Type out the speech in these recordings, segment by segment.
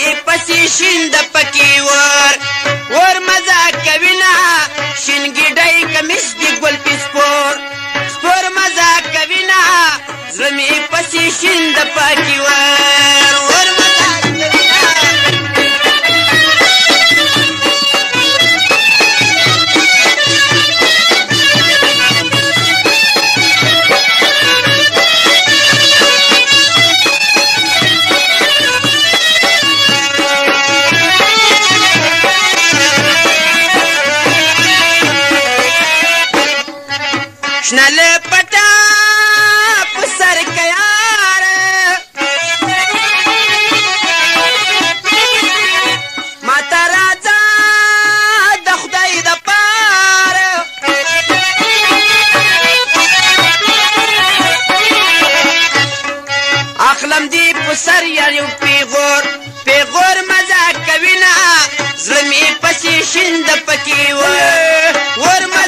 مې پسې شیند پکې ور ور مزه کوینا شینګډای کمیس دی ګل پسپور سپور مزه کوینا زمې پسې شیند پکې ور شنل پټا په سر کيار ماته راځه د خدای د پار اخلم دی په سر یو پیغور پیغور مزه کوي نه زلمی پسې شند پکې و ورما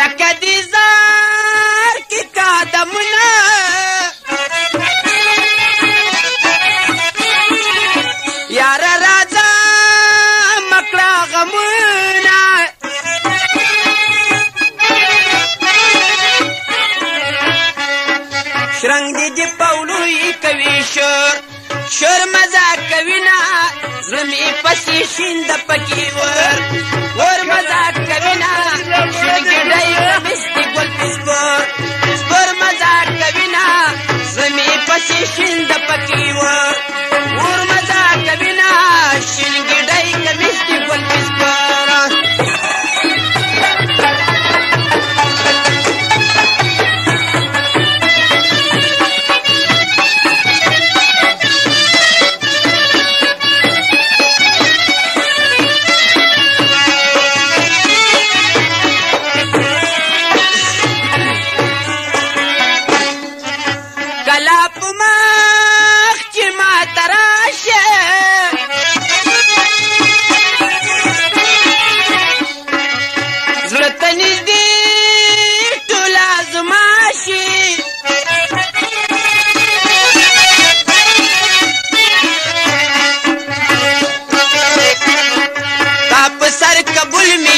لکه دې زار کې قدمونه یار راځه مکړه غمونه مې پسې شیند پکې ور ور مزا کوي نا شینګړې مستي ګل پسکور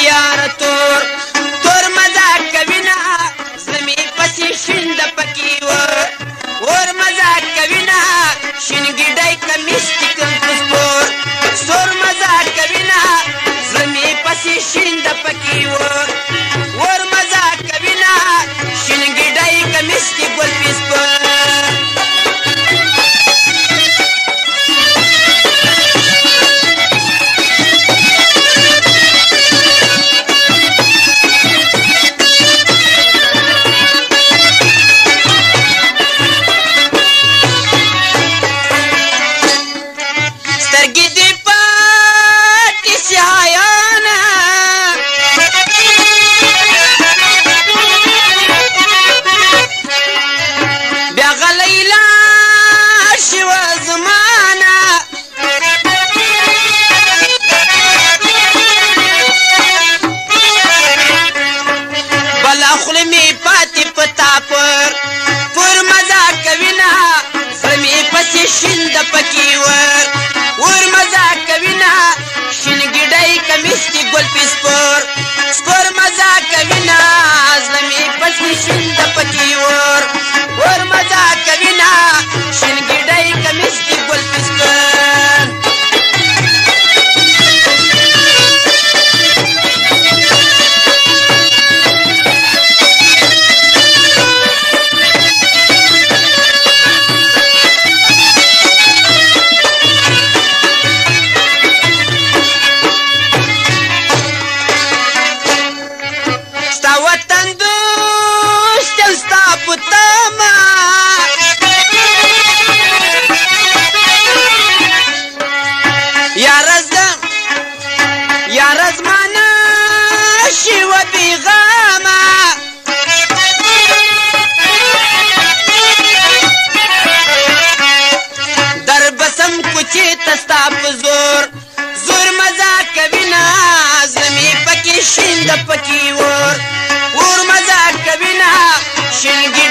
یار تور تور مزا کوینا زمی پسې شیند پکی و ور مزا کوینا شینګډای کمیستیکم پسپور peaceful. दपची ओर ऊर मजा कभी ना शिंगी